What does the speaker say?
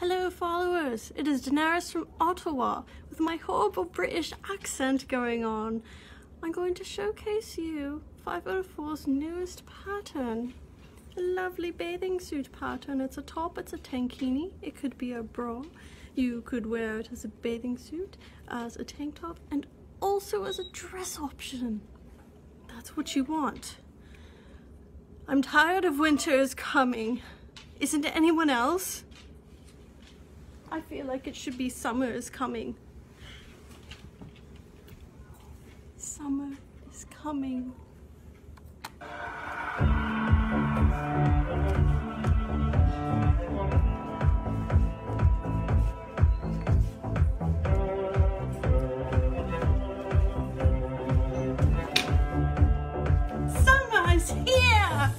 Hello followers, it is Daenerys from Ottawa with my horrible British accent going on. I'm going to showcase you 504's newest pattern. A lovely bathing suit pattern. It's a top, it's a tankini, it could be a bra. You could wear it as a bathing suit, as a tank top, and also as a dress option. That's what you want. I'm tired of winter is coming. Isn't anyone else? I feel like it should be summer is coming. Summer is coming. Summer is here!